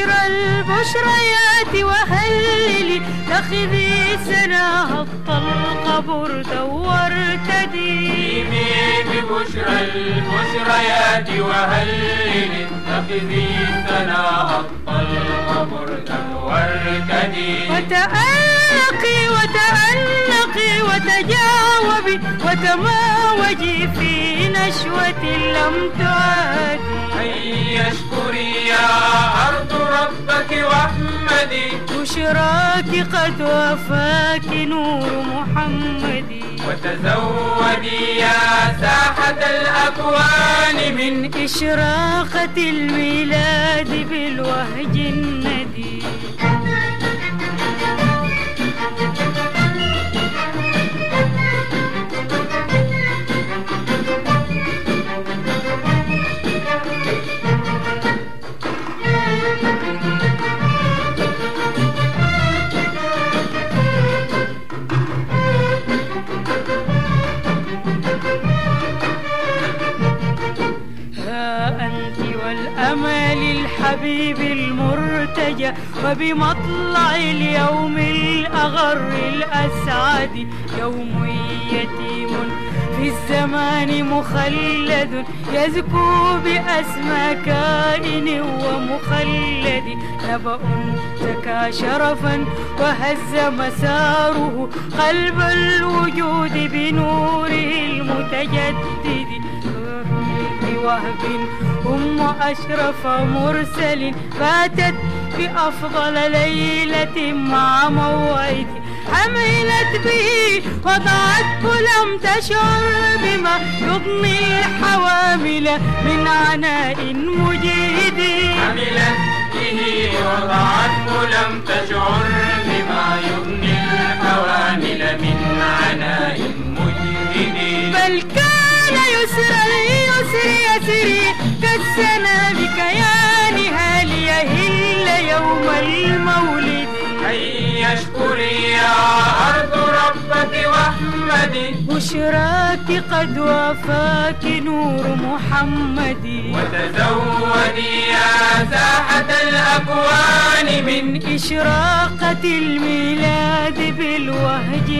ببشريات وهللي تخذي سناها الطلق بردا وارتدي؟ ببشرى البشريات وهلل اتخذي سناها الطلق بردا وارتدي؟ وتألقي وتألقي وتجاوبي وتماوجي في نشوة لم تعادي بشراك قد وفاك نور محمد. وتزودي يا ساحة الأكوان من إشراقة الميلاد بالوهج الندي. الحبيب المرتجى وبمطلع اليوم الأغر الأسعد. يوم يتيم في الزمان مخلد يزكو بأسمى كائن ومخلد. نبأ زكى شرفا وهز مساره قلب الوجود بنوره المتجدد. بوهب أم أشرف مرسل فاتت بأفضل ليلة مع موعد حملت به وضعته لم تشعر بما يضني الحوامل من عناء مجهد عملت به وضعته لم تشعر واحمدي بشراك قد وفاك نور محمد. وتزودي يا ساحة الأكوان من من إشراقة الميلاد بالوهج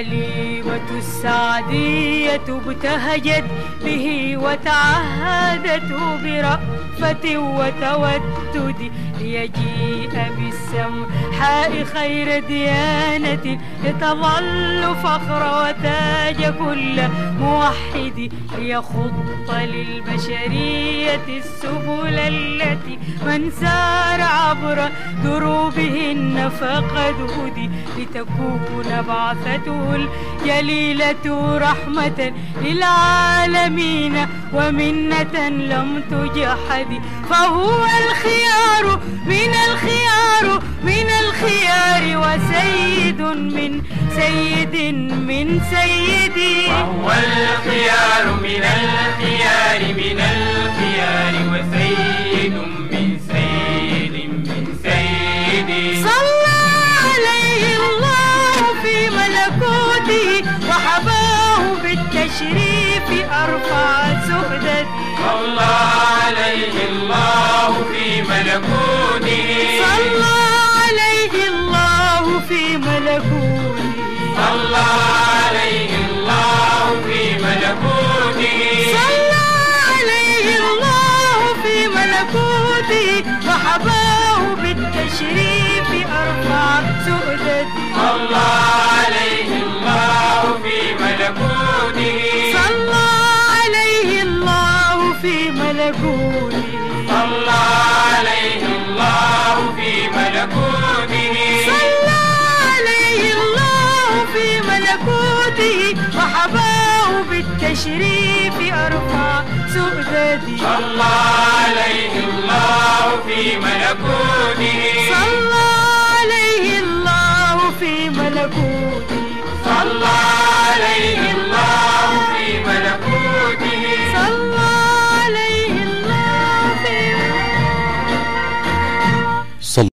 Ali. السعدية ابتهجت به وتعهدته برأفة وتودد ليجيء بالسمحاء خير ديانة لتظل فخر وتاج كل موحد ليخط للبشرية السبل التي من سار عبر دروبهن فقد هدي لتكون بعثته الجليلة رحمة للعالمين ومنة لم تجحد. فهو الخيار من الخيار من الخيار وسيد من سيد من سيدي وهو الخيار من الخيار من الخيار وسيد من أرفع سؤدتي صلى عليه الله في ملكوته صلى عليه الله في ملكوته صلى عليه الله في ملكوته صلى عليه الله في ملكوته وحباه بالتشريف أرفع سؤدتي صلى بالتشريف أرفع سؤدتي صلى عليه الله في ملكوته.